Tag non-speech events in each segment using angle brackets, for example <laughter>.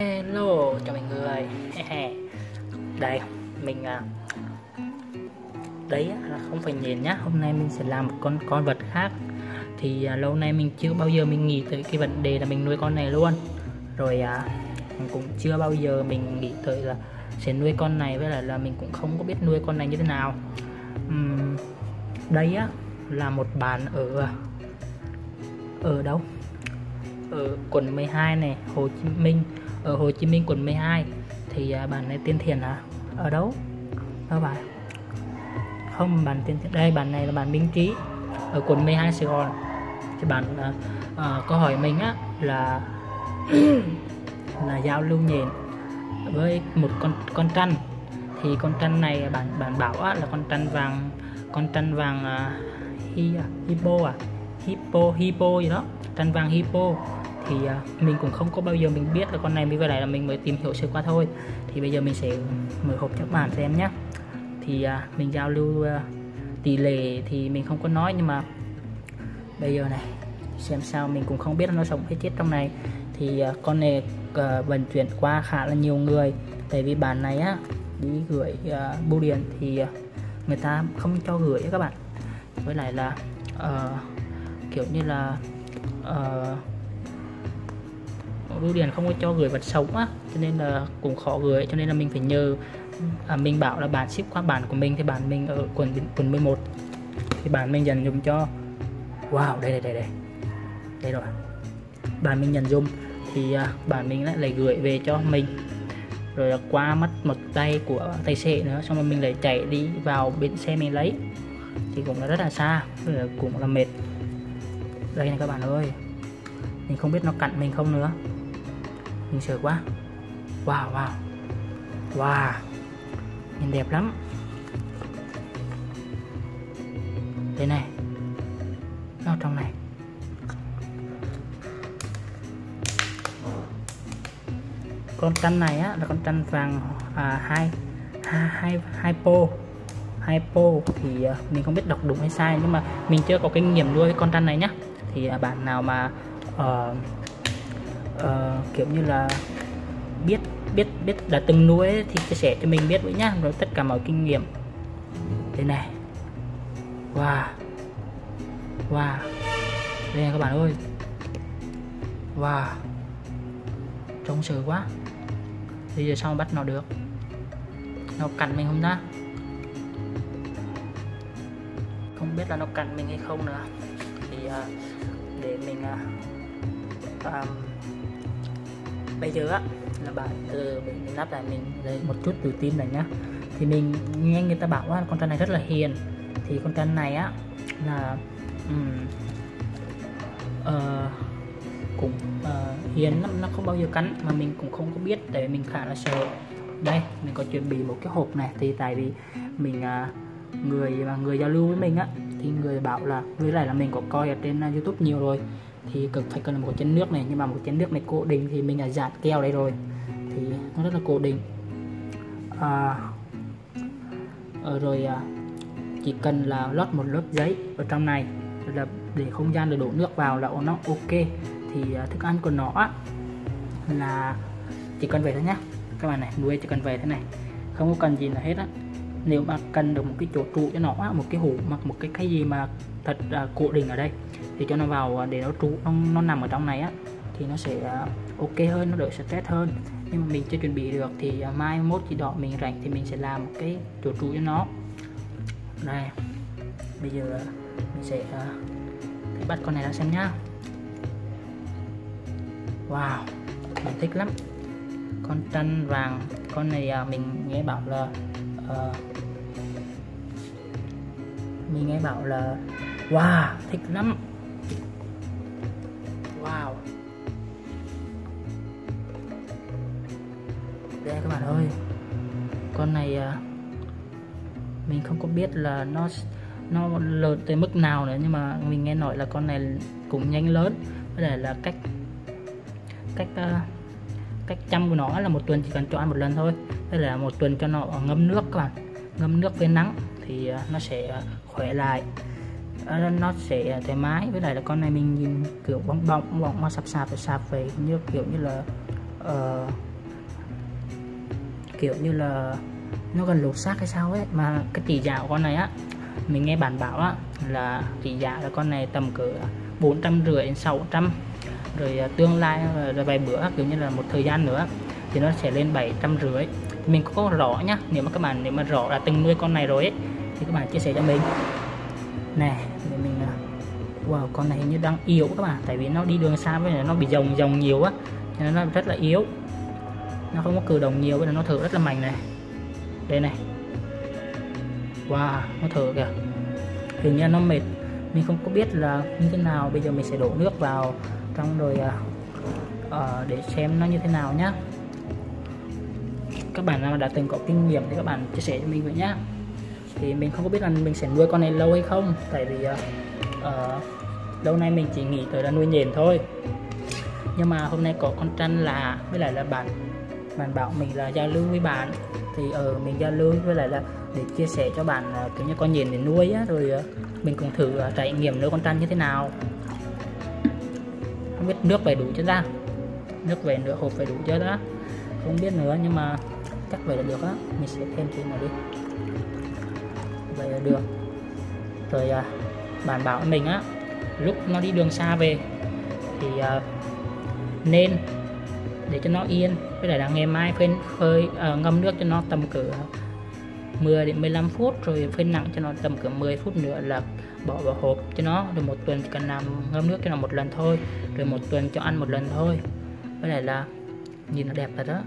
Hello, chào mọi người. Đây, mình à, Đấy là không phải nhìn nhá. Hôm nay mình sẽ làm một con con vật khác. Thì à, lâu nay mình chưa bao giờ mình nghĩ tới cái vấn đề là mình nuôi con này luôn. Rồi à, mình cũng chưa bao giờ mình nghĩ tới là sẽ nuôi con này Với lại là mình cũng không có biết nuôi con này như thế nào. Uhm, Đây á là một bạn ở à, Ở đâu? Ở quận 12 này, Hồ Chí Minh ở Hồ Chí Minh quận 12 thì à, bạn này tiên thiền hả ở đâu? Đâu bạn? Không bạn tiên thiền đây bạn này là bạn Minh Trí ở quận 12 Sài Gòn. Thì bạn à, à, có hỏi mình á là <clears throat> là giao lưu nhện với một con con tranh thì con tranh này bạn bạn bảo á, là con tranh vàng con tranh vàng uh, hi, hippo à hippo à, hippo gì đó tranh vàng hippo thì à, mình cũng không có bao giờ mình biết là con này mới về lại là mình mới tìm hiểu sơ qua thôi. Thì bây giờ mình sẽ mở hộp cho các bạn xem nhé thì à, mình giao lưu à, tỷ lệ thì mình không có nói nhưng mà bây giờ này xem sao mình cũng không biết nó sống hay chết trong này. Thì con này vận chuyển qua khá là nhiều người. Tại vì bản này á đi gửi uh, bưu điện thì uh, người ta không cho gửi các bạn. Với lại là uh, kiểu như là uh, bưu điện không có cho gửi vật sống á cho nên là cũng khó gửi cho nên là mình phải nhờ à, mình bảo là bạn ship qua bản của mình thì bản mình ở quận quận 11 thì bản mình dành dùng cho. Wow đây đây đây đây. Đây rồi. Bản mình nhận dùng thì à, bản mình lại lại gửi về cho mình. Rồi là qua mất một tay của tài xế nữa xong rồi mình lại chạy đi vào bến xe mình lấy. Thì cũng là rất là xa cũng là mệt. Đây này các bạn ơi mình không biết nó cặn mình không nữa mình sợ quá. Wow wow. Wow. Nhìn đẹp lắm. Đây này. Nó trong này. Con tranh này á là con tranh vàng à, hai hai hai po. Hai po thì à, mình không biết đọc đúng hay sai nhưng mà mình chưa có kinh nghiệm nuôi con tranh này nhá. Thì à, bạn nào mà uh, uh, kiểu như là biết biết biết đã từng nuôi ấy, thì chia sẻ cho mình biết với nhá. Rồi tất cả mọi kinh nghiệm. Thế này. Wow. Wow. Đây này các bạn ơi. Wow. Trông sợ quá. Bây giờ sao bắt nó được? Nó cắn mình không ta? Không biết là nó cắn mình hay không nữa. Thì uh, để mình uh, um, bây giờ á là bạn từ mình lắp lại mình lấy một chút tự tin này nhá. Thì mình nghe người ta bảo á con trai này rất là hiền. Thì con trai này á là um, uh, cũng uh, hiền lắm nó không bao giờ cắn mà mình cũng không có biết tại vì mình khá là sợ. Đây mình có chuẩn bị một cái hộp này. Thì tại vì mình uh, người mà người giao lưu với mình á thì người bảo là với lại là mình có coi ở trên uh, youtube nhiều rồi thì cực phải cần một chén nước này nhưng mà một chén nước này cố định thì mình đã dạt keo đây rồi. Thì nó rất là cố định. À, ờ, rồi à, chỉ cần là lót một lớp giấy ở trong này là để không gian để đổ nước vào là nó ok. Thì à, thức ăn của nó là chỉ cần vậy thôi nhá. Các bạn này nuôi chỉ cần vậy thế này. Không có cần gì là hết á. Nếu mà cần được một cái chỗ trụ cho nó một cái hũ hoặc một cái cái gì mà thật à, cố định ở đây thì cho nó vào à, để nó trụ nó, nó nằm ở trong này á thì nó sẽ à, ok hơn nó đỡ stress hơn. Nhưng mà mình chưa chuẩn bị được thì à, mai mốt chỉ đó mình rảnh thì mình sẽ làm một cái chỗ trụ cho nó. Đây bây giờ mình sẽ uh, bắt con này ra xem nhá. Wow mình thích lắm. Con tranh vàng con này uh, mình nghe bảo là uh, mình nghe bảo là wow thích lắm. Không có biết là nó nó lớn tới mức nào nữa nhưng mà mình nghe nói là con này cũng nhanh lớn. Với lại là cách cách uh, cách chăm của nó là một tuần chỉ cần cho ăn một lần thôi. Đây là một tuần cho nó ngâm nước các bạn. Ngâm nước với nắng thì uh, nó sẽ khỏe lại. Uh, nó sẽ thoải mái. Với lại là con này mình nhìn kiểu bóng bóng bóng mà sạp sạp sạp về như kiểu như là uh, kiểu như là nó gần lột xác hay sao ấy. Mà cái tỷ giá của con này á, mình nghe bản bảo á, là tỷ giá là con này tầm cỡ bốn trăm rưỡi đến sáu trăm. Rồi à, tương lai à, rồi vài bữa, kiểu như là một thời gian nữa, thì nó sẽ lên bảy trăm rưỡi. Mình có rõ nhá, nếu mà các bạn, nếu mà rõ là từng nuôi con này rồi ấy, thì các bạn chia sẻ cho mình. Nè, để mình à, wow, con này hình như đang yếu các bạn, tại vì nó đi đường xa với nó bị dòng dòng nhiều á nên nó rất là yếu. Nó không có cử động nhiều, với nó thở rất là mạnh này đây này. Wow nó thở kìa. Hình như nó mệt. Mình không có biết là như thế nào. Bây giờ mình sẽ đổ nước vào. Trong rồi uh, để xem nó như thế nào nhá. Các bạn nào đã từng có kinh nghiệm thì các bạn chia sẻ cho mình với nhá. Thì mình không có biết là mình sẽ nuôi con này lâu hay không. Tại vì uh, uh, lâu nay mình chỉ nghĩ tới là nuôi nhện thôi. Nhưng mà hôm nay có con trăn là với lại là bạn bạn bảo mình là giao lưu với bạn. Thì ở uh, mình giao lưu với lại là để chia sẻ cho bạn uh, kiểu như con nhìn để nuôi á rồi uh, mình cũng thử uh, trải nghiệm nuôi con trăn như thế nào. Không biết nước phải đủ chưa ra nước về nửa hộp phải đủ chưa đó không biết nữa nhưng mà chắc vậy là được á. Mình sẽ thêm thêm nào đi. Vậy là được. Rồi à, bạn bảo mình á lúc nó đi đường xa về thì à, nên để cho nó yên với lại là ngày mai phên phơi uh, ngâm nước cho nó tầm cỡ 10 đến 15 phút rồi phên nặng cho nó tầm cỡ 10 phút nữa là bỏ vào hộp cho nó. Rồi một tuần chỉ cần làm ngâm nước cho nó một lần thôi rồi một tuần cho ăn một lần thôi. Với lại là nhìn nó đẹp thật đó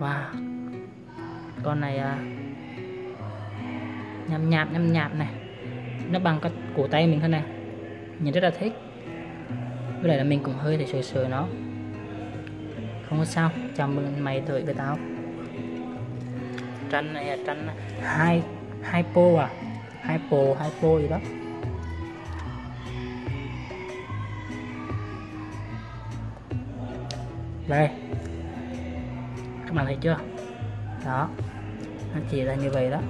wow. Con này à, nhằm nhạp nhằm nhạp này. Nó bằng cái cổ tay mình thôi này. Nhìn rất là thích với lại là mình cũng hơi để sờ sờ nó. Không có sao. Chào mừng mày tới với tao. Tranh này là tranh à. hai hai pô à? Hai pô hai pô gì đó. Đây. Các bạn thấy chưa? Đó. Nó chỉ ra như vậy đó.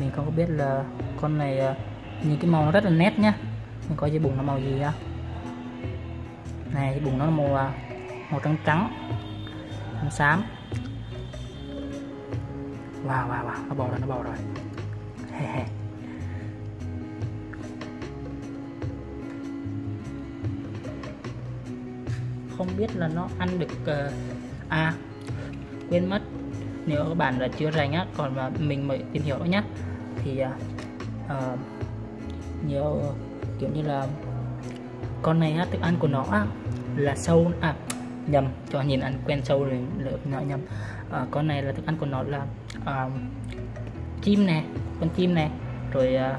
Mình không có biết là con này à, nhìn cái màu nó rất là nét nhá mình coi dây bụng nó màu gì á. Này dây bụng nó màu à, màu trắng trắng xám xám. Wow wow wow nó bò rồi nó bò rồi. Không biết là nó ăn được uh, à quên mất. Nếu các bạn là chưa rành á còn mà mình mới tìm hiểu nhé thì à, ờ, uh, nhiều kiểu như là con này á, thức ăn của nó á, là sâu à nhầm cho nhìn ăn quen sâu rồi lỡ nhỏ nhầm. À, con này là thức ăn của nó là à, chim nè con chim nè rồi à,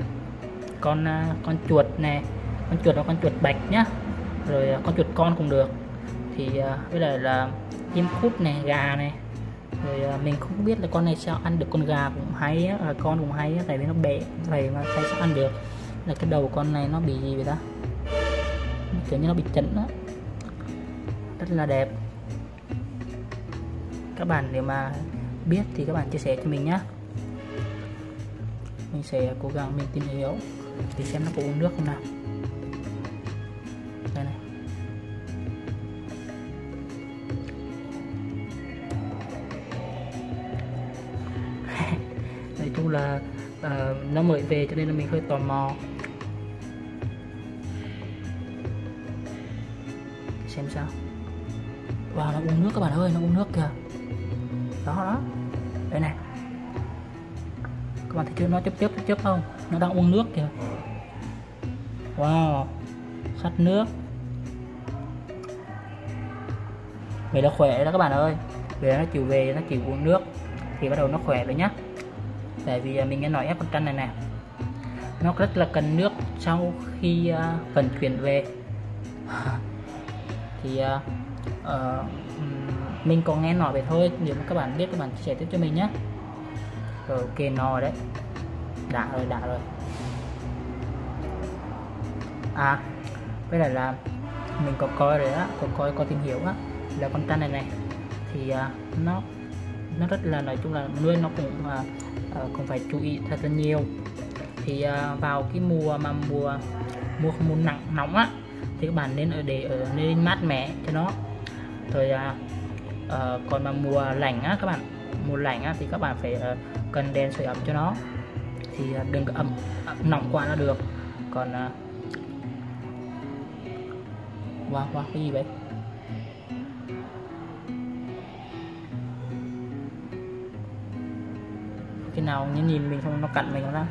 con à, con chuột nè con chuột là con chuột bạch nhá rồi à, con chuột con cũng được. Thì à, với lại là chim cút này gà này rồi à, mình không biết là con này sao ăn được con gà cũng hay á, à, con cũng hay á, tại vì nó bé vậy mà thấy sao ăn được là cái đầu con này nó bị gì vậy ta? Kiểu như nó bị chấn á. Rất là đẹp. Các bạn nếu mà biết thì các bạn chia sẻ cho mình nhé mình sẽ cố gắng mình tìm hiểu để xem nó có uống nước không nào. Đây này. <laughs> Nói chung là uh, nó mới về cho nên là mình hơi tò mò. Xem sao. Wow nó uống nước các bạn ơi nó uống nước kìa. Đó đó. Đây này. Các bạn thấy chưa? Nó chớp chớp chớp không? Nó đang uống nước kìa. Wow. Khát nước. Vậy là khỏe đó các bạn ơi. Về nó chịu về nó chịu uống nước. Thì bắt đầu nó khỏe rồi nhá. Tại vì à, mình nghe nói ép con trăn này nè nó rất là cần nước sau khi uh, vận chuyển về. <laughs> thì uh, uh, mình có nghe nói về thôi. Nếu mà các bạn biết các bạn chia sẻ tiếp cho mình nhé. Rồi ok no đấy. Đã rồi đã rồi. À với lại là mình có coi rồi á có coi có tìm hiểu á là con trăn này này. Thì uh, nó nó rất là nói chung là nuôi nó cũng uh, uh, cũng phải chú ý thật là nhiều. Thì uh, vào cái mùa mà mùa mùa mùa nặng nóng á thì các bạn nên ở để ở nơi mát mẻ cho nó. Rồi à, à, còn mà mùa lạnh á các bạn mùa lạnh á thì các bạn phải à, cần đèn sưởi ấm cho nó. Thì à, đừng có ẩm nóng quá là được. Còn à, wow wow cái gì vậy? Cái nào nhìn nhìn mình không nó cặn mình đó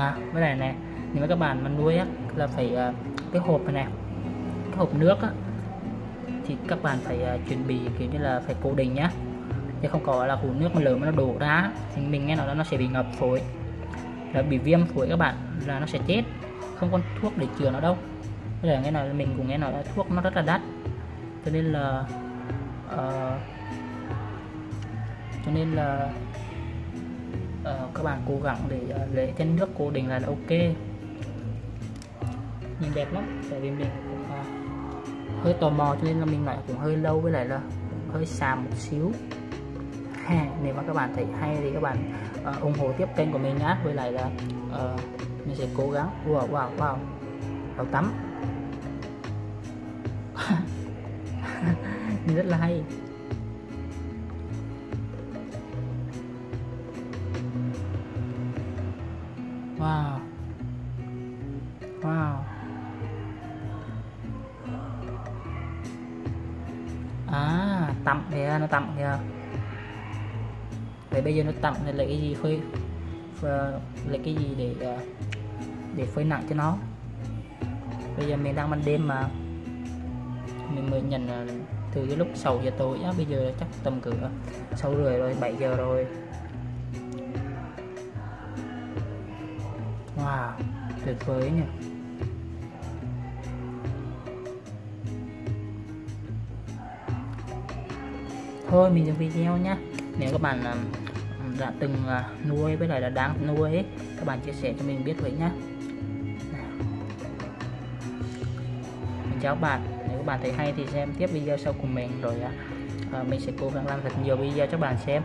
à cái này này nếu mà các bạn mà nuôi á là phải uh, cái hộp này này cái hộp nước á thì các bạn phải uh, chuẩn bị kiểu như là phải cố định nhá. Chứ không có là hút nước mà lớn mà nó đổ ra thì mình nghe nói là nó sẽ bị ngập phổi. Là bị viêm phổi các bạn là nó sẽ chết. Không có thuốc để chữa nó đâu. Bây giờ nghe nói là mình cũng nghe nói là thuốc nó rất là đắt. Cho nên là uh, cho nên là uh, các bạn cố gắng để uh, lấy chân nước cố định là ok. Nhìn đẹp lắm tại vì mình cũng uh, hơi tò mò cho nên là mình lại cũng hơi lâu với lại là hơi xàm một xíu. Ha nếu mà các bạn thấy hay thì các bạn uh, ủng hộ tiếp kênh của mình nhé với lại là uh, mình sẽ cố gắng. Wow wow wow. Vào tắm. <laughs> Rất là hay. Tặng à, kìa vậy bây giờ nó tắm là lấy cái gì phơi lấy cái gì để à, để phơi nặng cho nó. Bây giờ mình đang ban đêm mà. Mình mới nhận à, từ cái lúc 6 giờ tối á, bây giờ chắc tầm cửa 6 rưỡi rồi 7 giờ rồi. Wow, tuyệt vời nhỉ. Thôi mình dừng video nhé nếu các bạn à, đã từng à, nuôi với lại là đang nuôi ấy, các bạn chia sẻ cho mình biết với nhé mình chào các bạn. Nếu các bạn thấy hay thì xem tiếp video sau của mình rồi à, mình sẽ cố gắng làm thật nhiều video cho các bạn xem.